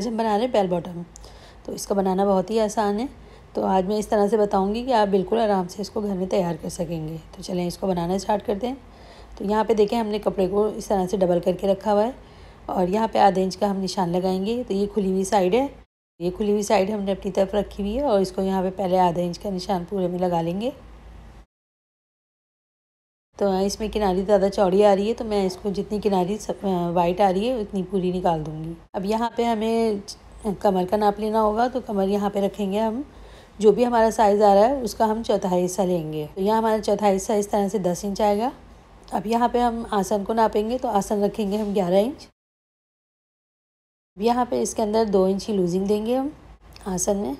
आज हम बना रहे हैं बेल बॉटम तो इसका बनाना बहुत ही आसान है। तो आज मैं इस तरह से बताऊँगी कि आप बिल्कुल आराम से इसको घर में तैयार कर सकेंगे। तो चलें, इसको बनाना स्टार्ट करते हैं। तो यहाँ पे देखें, हमने कपड़े को इस तरह से डबल करके रखा हुआ है। और यहाँ पे आधे इंच का हम निशान लगाएँगे। तो ये खुली हुई साइड है। ये खुली हुई साइड हमने अपनी तरफ़ रखी हुई है और इसको यहाँ पर पहले आधे इंच का निशान पूरे में लगा लेंगे। तो इसमें किनारी ज़्यादा चौड़ी आ रही है तो मैं इसको जितनी किनारी वाइट आ रही है, उतनी पूरी निकाल दूँगी। अब यहाँ पे हमें कमर का नाप लेना होगा तो कमर यहाँ पे रखेंगे हम। जो भी हमारा साइज़ आ रहा है, उसका हम चौथाई हिस्सा लेंगे। तो यहाँ हमारा चौथाई हिस्सा इस तरह से दस इंच आएगा। अब यहाँ पे हम आसन को नापेंगे तो आसन रखेंगे हम ग्यारह इंच यहाँ पे इसके अंदर दो इंच ही लूजिंग देंगे हम आसन में।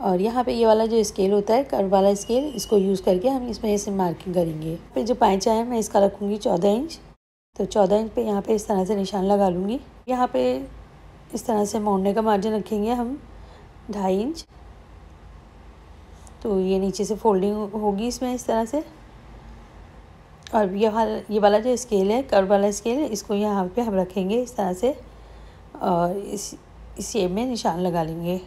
और यहाँ पे ये वाला जो स्केल होता है कर्व वाला स्केल इसको यूज़ करके हम इसमें ऐसे मार्किंग करेंगे। फिर जो पाँचा है, मैं इसका रखूँगी चौदह इंच तो चौदह इंच पे यहाँ पे इस तरह से निशान लगा लूँगी। यहाँ पे इस तरह से मोड़ने का मार्जिन रखेंगे हम ढाई इंच तो ये नीचे से फोल्डिंग होगी इसमें इस तरह से। और ये वाला ये वाला जो स्केल है कर्व वाला स्केल इसको यहाँ पे हम रखेंगे इस तरह से। और इस इस शेप में निशान लगा लेंगे।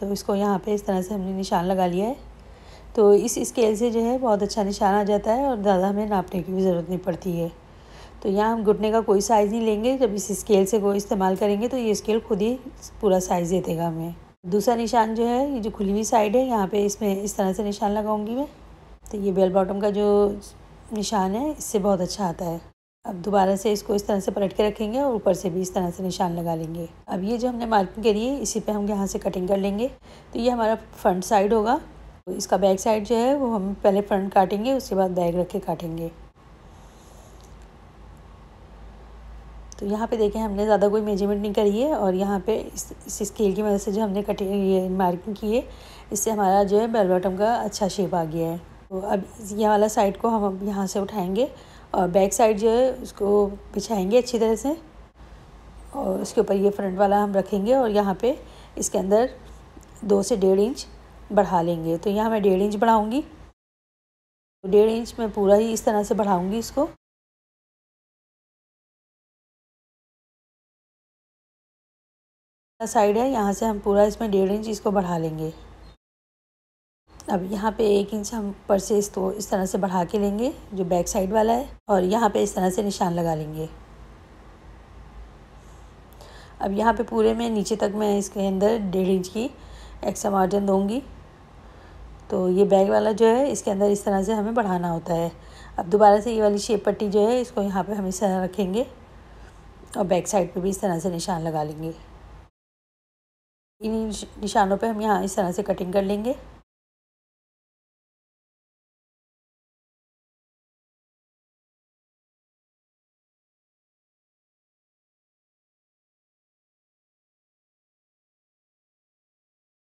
तो इसको यहाँ पे इस तरह से हमने निशान लगा लिया है। तो इस स्केल से जो है बहुत अच्छा निशान आ जाता है और ज़्यादा हमें नापने की भी ज़रूरत नहीं पड़ती है। तो यहाँ हम घुटने का कोई साइज़ नहीं लेंगे, जब इस स्केल से कोई इस्तेमाल करेंगे तो ये स्केल खुद ही पूरा साइज़ दे देगा हमें। दूसरा निशान जो है, ये जो खुली हुई साइड है, यहाँ पे इसमें इस तरह से निशान लगाऊँगी मैं। तो ये बेल बॉटम का जो निशान है, इससे बहुत अच्छा आता है। अब दोबारा से इसको इस तरह से पलट के रखेंगे और ऊपर से भी इस तरह से निशान लगा लेंगे। अब ये जो हमने मार्किंग करी है, इसी पे हम यहाँ से कटिंग कर लेंगे। तो ये हमारा फ्रंट साइड होगा। तो इसका बैक साइड जो है, वो हम पहले फ्रंट काटेंगे, उसके बाद बैग रख के काटेंगे। तो यहाँ पे देखें, हमने ज़्यादा कोई मेज़रमेंट नहीं करी है और यहाँ पे इस इस स्केल की मदद से जो हमने कटिंग, ये मार्किंग की है, इससे हमारा जो है बेल बॉटम का अच्छा शेप आ गया है। तो अब ये वाला साइड को हम अब यहाँ से उठाएँगे। और बैक साइड जो है, उसको बिछाएँगे अच्छी तरह से। और उसके ऊपर ये फ्रंट वाला हम रखेंगे और यहाँ पे इसके अंदर दो से डेढ़ इंच बढ़ा लेंगे। तो यहाँ मैं डेढ़ इंच बढ़ाऊँगी। तो डेढ़ इंच मैं पूरा ही इस तरह से बढ़ाऊँगी इसको। साइड है, यहाँ से हम पूरा इसमें डेढ़ इंच इसको बढ़ा लेंगे। अब यहाँ पे एक इंच हम ऊपर से इसको इस तरह से बढ़ा के लेंगे, जो बैक साइड वाला है, और यहाँ पे इस तरह से निशान लगा लेंगे। अब यहाँ पे पूरे में नीचे तक मैं इसके अंदर डेढ़ इंच की एक्स्ट्रा मार्जिन दूँगी। तो ये बैग वाला जो है, इसके अंदर इस तरह से हमें बढ़ाना होता है। अब दोबारा से ये वाली शेप पट्टी जो है, इसको यहाँ पे हम इस तरह रखेंगे, और बैक साइड पे भी इस तरह से निशान लगा लेंगे। इन निशानों पे हम यहाँ इस तरह से कटिंग कर लेंगे।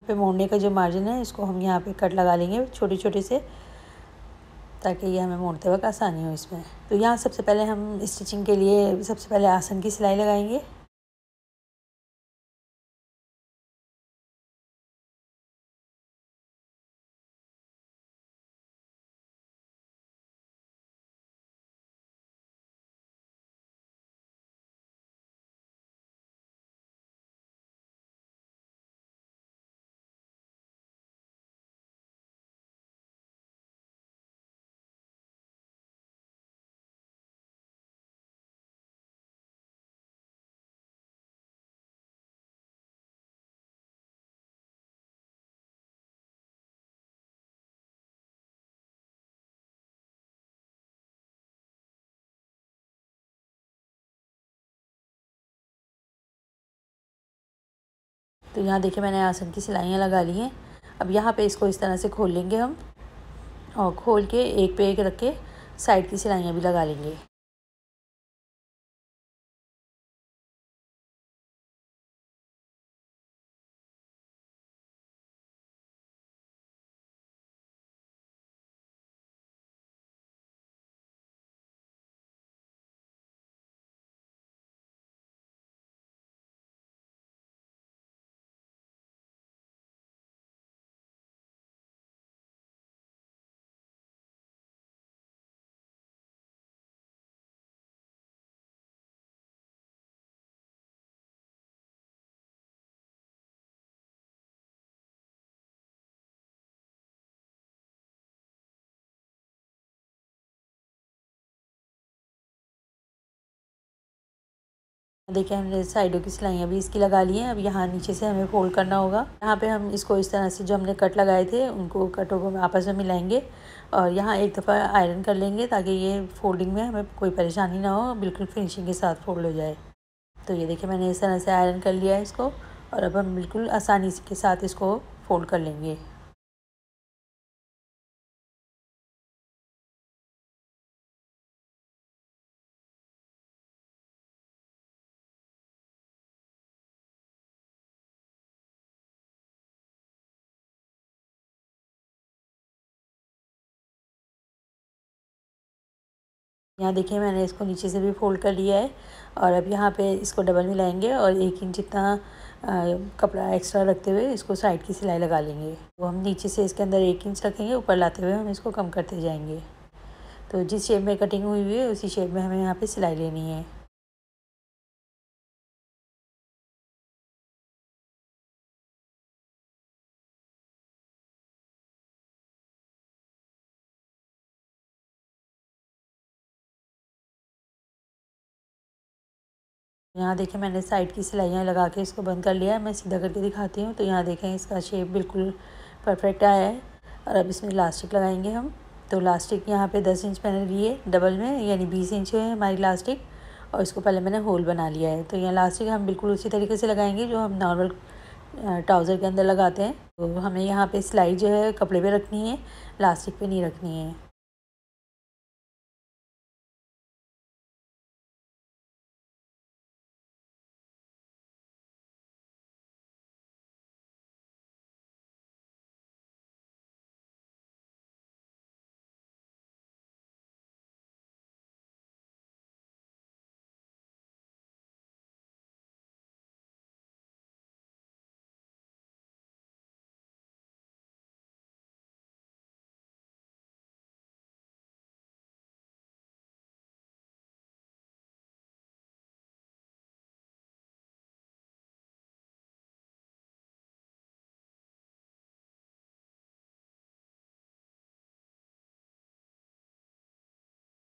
पे मोड़ने का जो मार्जिन है, इसको हम यहाँ पे कट लगा लेंगे छोटे छोटे से, ताकि ये हमें मोड़ते वक्त आसानी हो इसमें। तो यहाँ सबसे पहले हम स्टिचिंग के लिए, सबसे पहले आसन की सिलाई लगाएँगे। तो यहाँ देखिए मैंने आसन की सिलाइयाँ लगा ली हैं। अब यहाँ पे इसको इस तरह से खोल लेंगे हम और खोल के एक पे एक रख के साइड की सिलाइयाँ भी लगा लेंगे। देखिए हमने साइडों की सिलाइयाँ भी इसकी लगा ली हैं। अब यहाँ नीचे से हमें फोल्ड करना होगा। यहाँ पे हम इसको इस तरह से जो हमने कट लगाए थे, उनको कटों को आपस में मिलाएँगे और यहाँ एक दफ़ा आयरन कर लेंगे ताकि ये फोल्डिंग में हमें कोई परेशानी ना हो, बिल्कुल फिनिशिंग के साथ फोल्ड हो जाए। तो ये देखिए मैंने इस तरह से आयरन कर लिया है इसको और अब हम बिल्कुल आसानी के साथ इसको फोल्ड कर लेंगे। यहाँ देखिए मैंने इसको नीचे से भी फोल्ड कर लिया है और अब यहाँ पे इसको डबल मिलाएँगे और एक इंच जितना कपड़ा एक्स्ट्रा रखते हुए इसको साइड की सिलाई लगा लेंगे। वो हम नीचे से इसके अंदर एक इंच रखेंगे, ऊपर लाते हुए हम इसको कम करते जाएँगे। तो जिस शेप में कटिंग हुई हुई है, उसी शेप में हमें यहाँ पे सिलाई लेनी है। यहाँ देखें मैंने साइड की सिलाइयाँ लगा के इसको बंद कर लिया है। मैं सीधा करके दिखाती हूँ। तो यहाँ देखें इसका शेप बिल्कुल परफेक्ट आया है। और अब इसमें लास्टिक लगाएँगे हम। तो लास्टिक यहाँ पे दस इंच मैंने लिए डबल में, यानी बीस इंच है हमारी लास्टिक और इसको पहले मैंने होल बना लिया है। तो यहाँ लास्टिक हम बिल्कुल उसी तरीके से लगाएँगे जो हम नॉर्मल ट्राउज़र के अंदर लगाते हैं। तो हमें यहाँ पे सिलाई जो है कपड़े पे रखनी है लास्टिक पे नहीं रखनी है।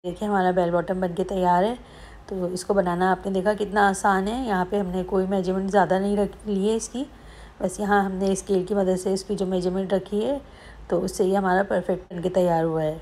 देखिए, हमारा बेल बॉटम बन के तैयार है। तो इसको बनाना आपने देखा कितना आसान है। यहाँ पे हमने कोई मेज़रमेंट ज़्यादा नहीं रख, ली है इसकी। बस यहाँ हमने स्केल की मदद से इसकी जो मेज़रमेंट रखी है तो उससे ही हमारा परफेक्ट बन के तैयार हुआ है।